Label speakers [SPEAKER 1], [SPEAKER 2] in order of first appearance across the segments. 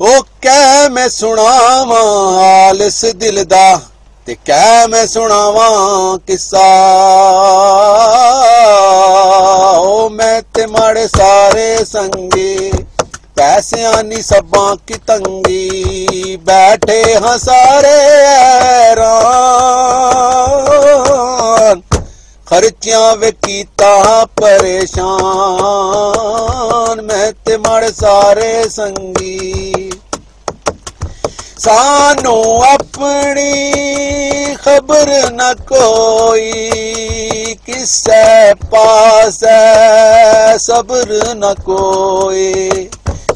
[SPEAKER 1] ਉਹ ਕਹਿ ਮੈਂ ਸੁਣਾਵਾਂ ਹਾਲ ਇਸ ਦਿਲ ਦਾ ਤੇ ਕਹਿ ਮੈਂ ਸੁਣਾਵਾਂ ਕਿੱਸਾ ਉਹ ਮੈਂ ਤੇ ਮਾੜੇ ਸਾਰੇ ਸੰਗੀ ਪੈਸਿਆਂ ਨੀ ਸਭਾਂ ਕੀ ਤੰਗੀ ਬੈਠੇ ਹਾਂ ਸਾਰੇ ਹੈਰਾਨ ਖਰਚਿਆਂ ਵੇ ਕੀਤਾ ਪਰੇਸ਼ਾਨ ਮੈਂ ਤੇ ਮਾੜੇ ਸਾਰੇ ਸੰਗੀ सानू अपनी खबर न कोई किस पास, सबर न कोई।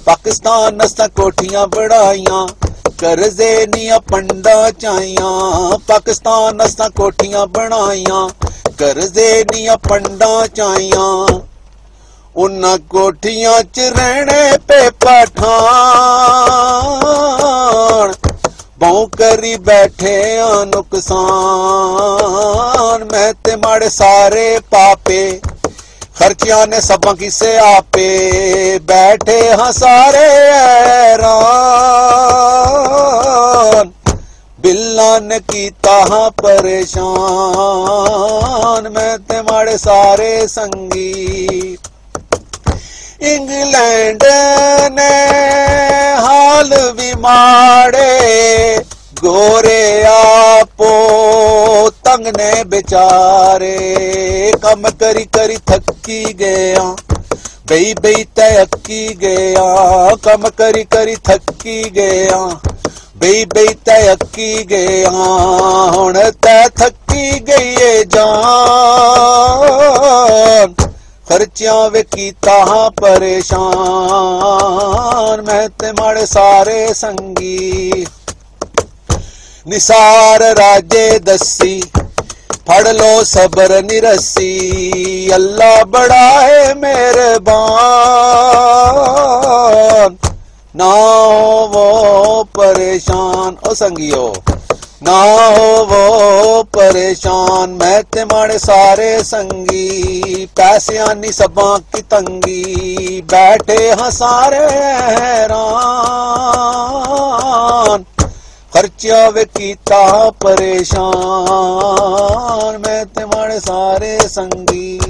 [SPEAKER 1] पाकिस्तान असा कोठियाँ बढ़ाइया, करजे निया पंडा चाइया। पाकिस्तान असा कोठियाँ बनाइया, करजे निया पंडा चाइया। उन्ना कोठियाँ च रहने पे पठा ਕਰੀ ਬੈਠੇ ਆ ਨੁਕਸਾਨ ਮੈਂ ਤੇ ਮਾੜੇ ਸਾਰੇ ਪਾਪੇ ਖਰਚਿਆਂ ਨੇ ਸਭਾਂ ਕਿਸੇ ਆਪੇ ਬੈਠੇ ਹਾਂ ਸਾਰੇ ਹੈਰਾਨ ਬਿੱਲਾਂ ਨੇ ਕੀਤਾ ਹਾਂ ਪਰੇਸ਼ਾਨ ਮੈਂ ਤੇ ਮਾੜੇ ਸਾਰੇ ਸੰਗੀ ਇੰਗਲੈਂਡ ਨੇ ਹਾਲ ਵੀ ਮਾੜੇ ਗੋਰੇ ਆਪੋ, ਤੰਗ ਨੇ ਵਿਚਾਰੇ। ਕੰਮ ਕਰੀ ਕਰੀ ਥੱਕੀ ਗਿਆ, ਬਈ ਬਈ ਤੈ ਅੱਕੀ ਗਿਆ। ਕੰਮ ਕਰੀ ਕਰੀ ਥੱਕੀ ਗਿਆ, ਬਈ ਬਈ ਤੈ ਅੱਕੀ ਗਿਆ। ਹੁਣ ਤੈ ਥੱਕੀ ਗਈ ਏ ਜਾਨ। ਖਰਚਿਆਂ ਵੇ ਕੀਤਾ ਹਾਂ ਪਰੇਸ਼ਾਨ। ਮੈਂ ਤੇ ਮਾੜੇ ਸਾਰੇ ਸੰਗੀ। निसार राजे दसी फड़ लो सबर निरसी अल्लाह बड़ा है मेरे बान ना हो वो परेशान, ओ संगियो, ना हो वो परेशान, मैं ते माड़े सारे संगी पैसे आनी सबा की तंगी, बैठे हाँ सारे हैरान। ਖਰਚਿਆ ਵੇ ਕੀਤਾ ਪਰੇਸ਼ਾਨ ਮੈਂ ਤੇ ਮਾੜੇ ਸਾਰੇ ਸੰਗੀ